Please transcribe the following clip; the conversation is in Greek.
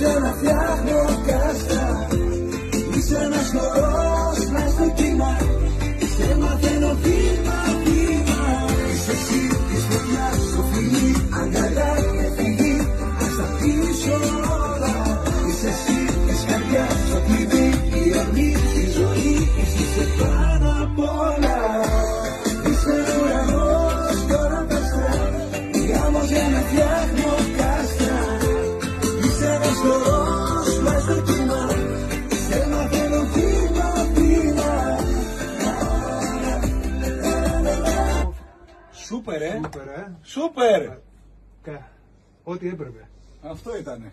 ξαναφτιάχνω κάστα. Είσαι ένας χορός να στο κύμα. Και μαθαίνω κύμα κύμα Είσαι εσύ της φωτιάς στο φιλί. Αγκαλιά και φυγή Ας τα πίσω όλα. Είσαι εσύ της καρδιάς στο κλειδί. Η αρμή, η ζωή, η σύσταση χορός μες στο κύμα Σε μαθαίνω βήμα, βήμα Σούπερ, ε! Σούπερ, ε. Σούπερ! Κα- Ό,τι έπρεπε. Αυτό ήτανε.